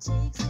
takes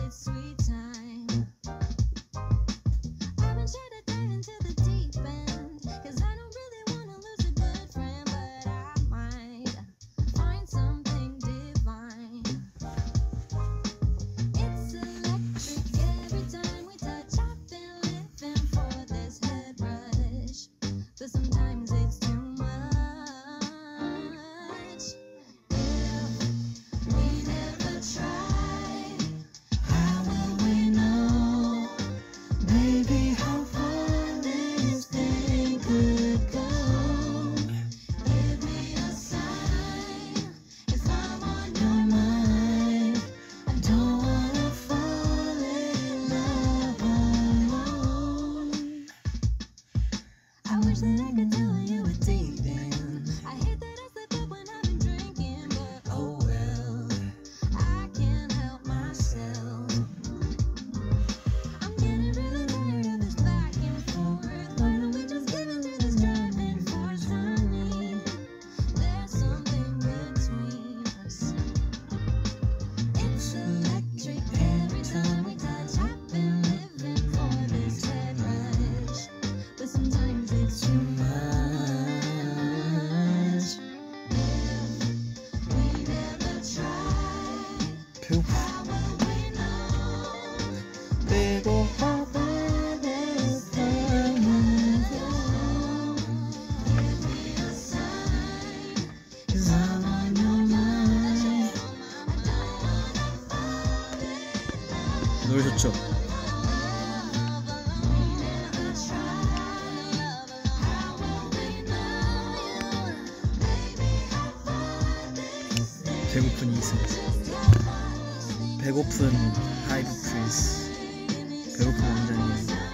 노래 좋죠? 배고픈 이승 배고픈 하이브 프리스. 배고픈 왕자님.